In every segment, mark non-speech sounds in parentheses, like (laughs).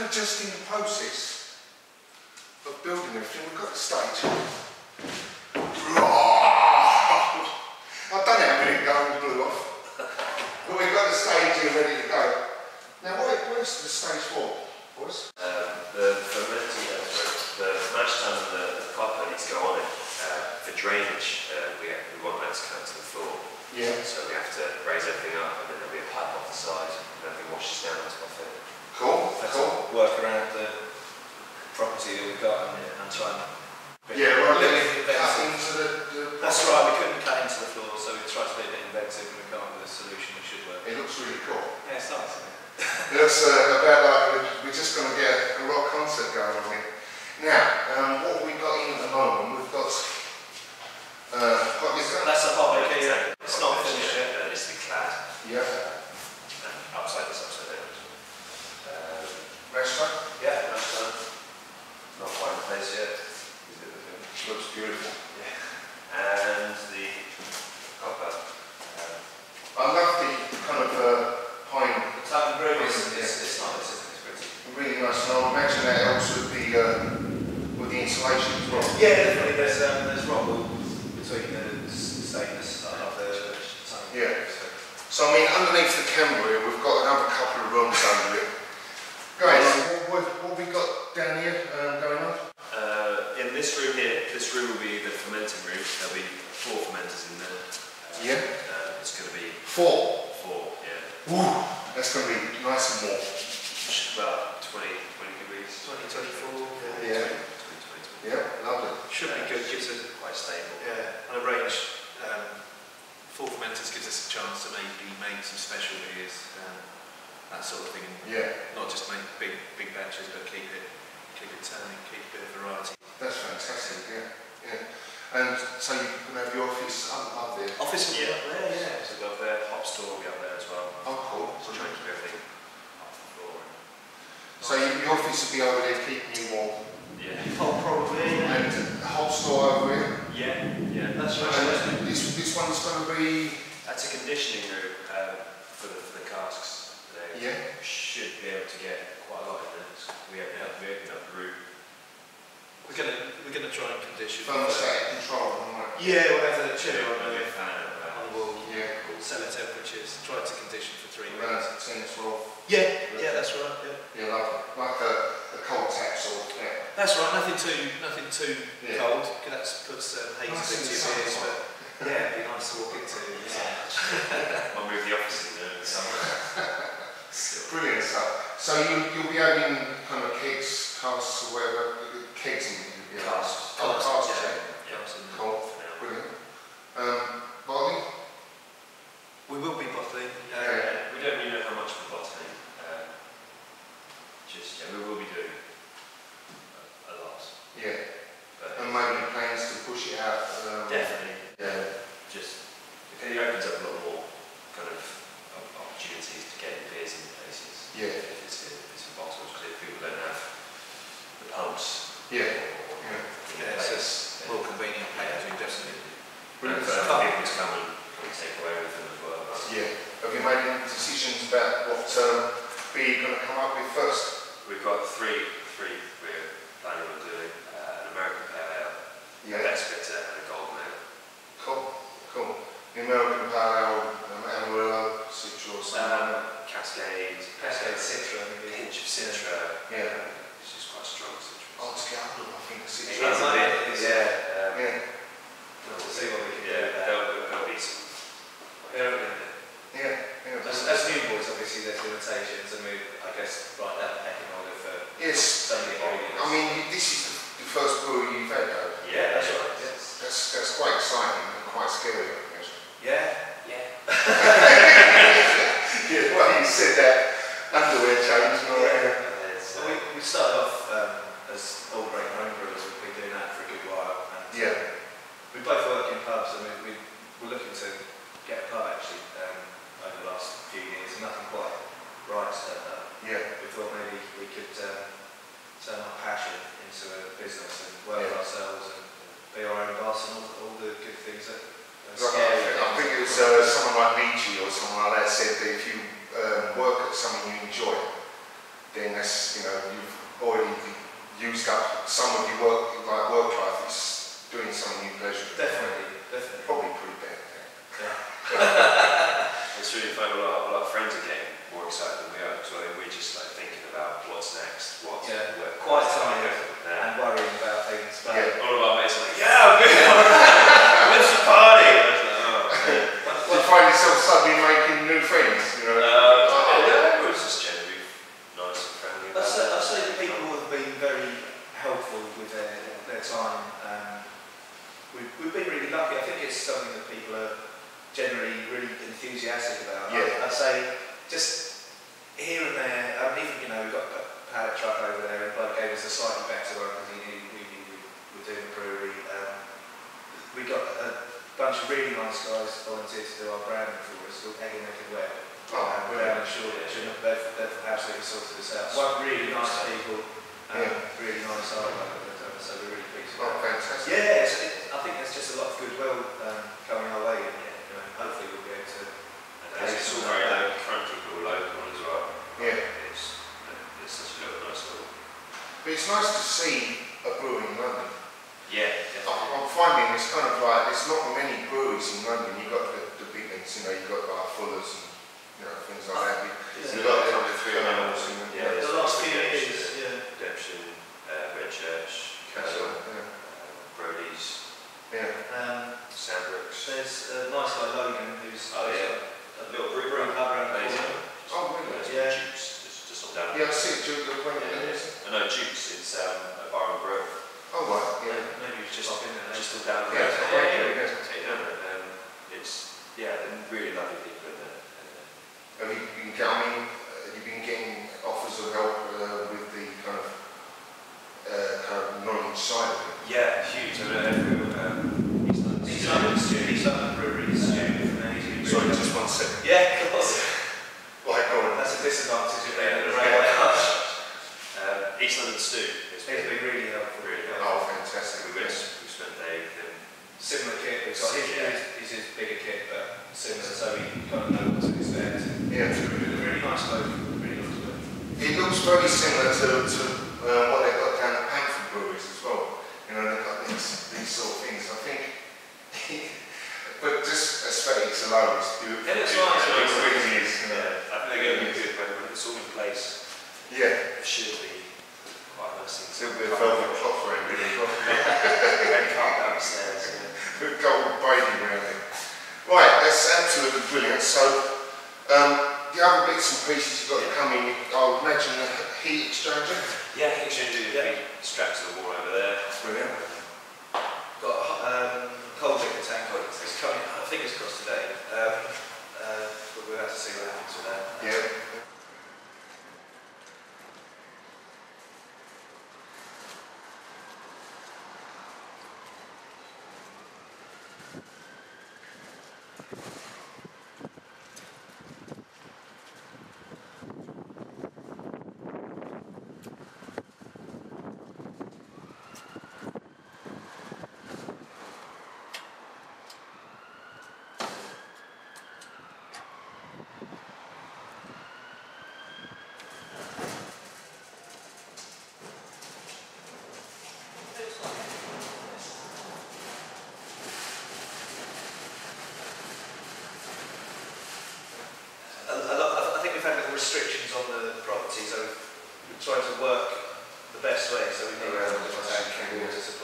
of just in the process of building everything. We've got the stage. I've done it a minute ago and blew off. But we've got the stage here ready to go. Now, what, what is the stage for, boys? Um, the fermenting, uh, the mash tun and the, the copper needs to go on it uh, for drainage. Uh, we, we want that to come to the floor, Yeah. so we have to raise everything up, and then there'll be a pipe off the side, and everything washes down on top of it. Cool, cool. work around the property that we've got and, and try and... Yeah, well, live into the, the... That's right, we couldn't cut into the floor, so we tried to be a bit inventive and we come up with a solution that should work. It looks really cool. Yeah, it's nice, isn't it? looks uh, about like, we're just going to get Yeah, definitely. There's um, there's rock wool between the s- stainless. The something. Yeah. So, So I mean, underneath the camera here, we've got another couple of rooms under it. Guys, what, what, what we got down here um, going on? Uh, in this room here, this room will be the fermenting room. There'll be four fermenters in there. Uh, Yeah. Uh, it's going to be Four. four, yeah. Woo! That's going to be nice and warm. About 20, 20 degrees. 2024. Yeah. 20, 20, 20. Yeah, lovely. Should be good, gives us, Quite stable. yeah, and a range, um, full fermenters gives us a chance to maybe make some special beers, um, that sort of thing. Yeah, Not just make big, big batches, but keep it, keep it turning, keep a bit of variety. that's fantastic. Yeah, yeah. And so you can have your office up, up there. Office will Yeah. up there, yeah. So we've got the hop store will be up there as well. Oh, cool. So trying to keep everything off the floor. So you, your office will be over there keeping you warm. Yeah. (laughs) Oh, probably, And the whole store over here. Yeah, yeah. That's right. And this, this one's going to be. That's a conditioning room um, for, the, for the casks. They Yeah. should be able to get quite a lot in there. We opened up, we opened up the room. We're gonna, we're gonna try and condition. Thermostat control. Yeah, we'll have the chiller on There'll the, a fan on out the wall, Yeah, cellar temperatures, try to condition for three around minutes. 10 12. Yeah, yeah, that's right, yeah. Yeah, like, like a, a cold tap sort of, yeah. That's right, nothing too, nothing too Yeah. cold, 'cause that puts um, heat Nice into your ears, but yeah, it'd be nice to walk into. (laughs) I'll move the office in the summer. (laughs) Brilliant stuff. So you, you'll be having kind of kegs, casks or whatever, kegs and you'll be having. Oh, yeah. yeah. Yeah. Cool, brilliant. Um, Yeah. Yeah. yeah it's uh, just more convenient players who definitely. And for people to come and take away with them as well. Yeah. Have you made any decisions about what um, B you're going to come up with first? We've got three, three we're planning on doing. Uh, an American Pale Ale, yeah. a Best Bitter and a Gold Ale. Cool, cool. The American Pale think It the is Citra. a bit, yeah. Um, Yeah. we'll see what we can do yeah, with that. There'll, there'll be some. Yeah. Yeah. Yeah. As, as new boys, obviously there's limitations and we, I guess, write down the pecking order for Yes. so many ingredients. I mean, this is the first brewery you've had, though. Yeah, that's right. Yes. That's, that's quite exciting and quite scary, I guess. Yeah. Yeah. (laughs) (laughs) Yeah, well, you said that underwear change and all that. And there's, So uh, we, we started off um, as all great home brewers. We've been doing that for a good while. And Yeah. we both work in pubs and we, we, we're looking to get a pub actually um, over the last few years and nothing quite right turned up. Yeah. We thought maybe we could um, turn our passion into a business and work Yeah. ourselves and be our own boss and all, all the good things that and Like, scary. I think it was uh, someone like Nietzsche or someone like that said that if you um, work at something you enjoy, then that's, you know, you've already used up some of your work, like work life, it's doing something you pleasure. Definitely, definitely. Probably pretty bad. It's really fun. A lot, a lot of friends are getting more excited than we are because we're just like thinking about what's next, what's Yeah, where, quite what's tired. Yeah. And worrying about things. But Yeah. All of our mates are like, yeah, I'm good. When's the party? I was like, oh, man. Do you find yourself suddenly making new friends, you know? Uh, Oh, yeah, it was just generally nice and friendly. I'd about say, it. I'd say that people have been very helpful with their, their time. Um, we've, we've been really lucky. I think it's something that people are generally really enthusiastic about. Yeah. I'd say just here and there, um, even, you know, we've got a pallet truck over there and bloke gave us a slightly better one because he knew we knew we were doing the brewery. Um, we got a bunch of really nice guys volunteer to do our branding for us, called Egg and Egg and Web. Oh, Um, we're down in Shoreditch and they've, they've absolutely sorted us out. One really nice people, um, Yeah. really nice artwork, that they've done, so we're really pleased with Oh, that. fantastic. Yeah, it's, it, I think there's just a lot of goodwill um, coming our way, and you know, hopefully we'll be able to. And it's all very local, front people local as well. Yeah. It's, it's such a little nice little. But it's nice to see a brewery in London. Yeah, I'm I'm finding it's kind of like, there's not many breweries in London. You've got the, the big ones, you know, you've got like Fuller's and, you know, things like that. You've a lot got coming through now. Kernel's and, Yeah, there's the last few years, yeah. Redemption, uh, Redchurch, Castle, Castle, yeah. uh, Brodie's, Yeah. Um, Sambrooks. there's a nice guy Logan who's Oh, yeah. a little brew brew pub around the Amazing. corner. Oh, really? Yeah. Jukes, just, just on down. Yeah, I see it, Duke of Wayne, Yeah, is it? yeah. No, Jukes, it's um, a bar and brew. Oh, right, yeah. Maybe he's just Just- been there. Just on down the Yeah, road. it's quite good, yeah, yeah. yeah. yeah. Um, it's, yeah, they're really lovely people in there. And, uh, Have you been, get- I mean, uh, you've been getting offers of help uh, with the kind of, uh, kind of knowledge side of it? Yeah, huge. I don't know if um, East London. He's London student, he's London brewery student, and he's been Sorry, really- just one second. Yeah, of course. Like, go on. That's a disadvantage of being Yeah, in the yeah. railway arch. Um, East London Stew. It's He's been really helpful. really Oh, helpful. fantastic. We went, we spent a day with him. Similar kit, we've got his, Yeah. his, his, his bigger kit, but similar, so we kind of know what to expect. Yeah. Really, really nice bloke, really nice bloke. It looks very similar to, to uh, what they've got down at Pamford Breweries as well. You know, they've got these, these sort of things. I think, (laughs) but just aesthetics alone is beautiful. It looks nice, it really is, you know. Yeah, I think they're going to be good when, when it's all in place. Yeah, It should be quite a nice thing. it's a little bit of velvet cloth around it as well. Red carpet downstairs. Yeah. With gold braiding around it. Right, that's absolutely brilliant. So, um, the other bits and pieces you've got to come in, I would imagine the heat exchanger. Yeah, I think should do Yeah. yeah. strapped to the wall over there. Brilliant. restrictions on the property, so we're try to work the best way so we need around the tank and water supply.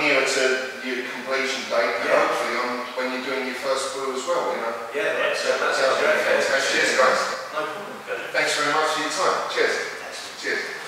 Nearer to your completion date Yeah. hopefully on when you're doing your first brew as well, you know. Yeah, So that sounds great. Cheers, guys. No problem. Thanks very much for your time. Cheers. Cheers.